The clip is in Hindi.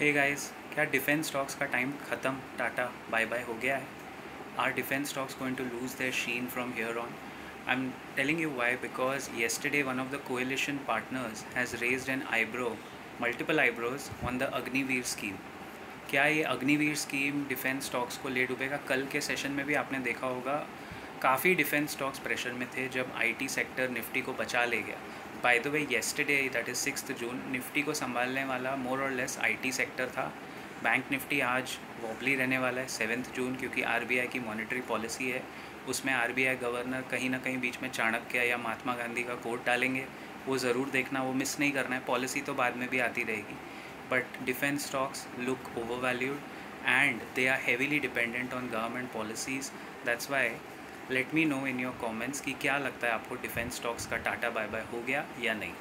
हे गाइस क्या डिफेंस स्टॉक्स का टाइम ख़त्म? टाटा बाय बाय हो गया है। Are defence stocks going to lose their sheen from here on I am telling you why because yesterday one of the coalition partners has raised an eyebrow multiple eyebrows on the Agniveer scheme क्या ये अग्निवीर स्कीम डिफेंस स्टॉक्स को ले डूबेगा? कल के सेशन में भी आपने देखा होगा, काफ़ी डिफेंस स्टॉक्स प्रेशर में थे जब आईटी सेक्टर निफ्टी को बचा ले गया। By the way yesterday that is six June Nifty को संभालने वाला मोर और लेस आईटी सेक्टर था। बैंक निफ्टी आज वॉबली रहने वाला है सेवन्थ जून क्योंकि आरबीआई की मॉनेटरी पॉलिसी है। उसमें आरबीआई गवर्नर कहीं ना कहीं बीच में चाणक्य या महात्मा गांधी का कोट डालेंगे। वो ज़रूर देखना, वो मिस नहीं करना है। पॉलिसी तो बाद में भी आती रहेगी। But defence stocks look over valued and they are heavily dependent on government policies that's why let me know in your comments कि क्या लगता है आपको डिफेंस स्टॉक्स का टाटा बाय बाय हो गया या नहीं?